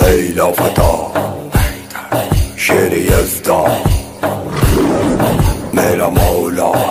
Hey la fata, chérie esta, mais la maula.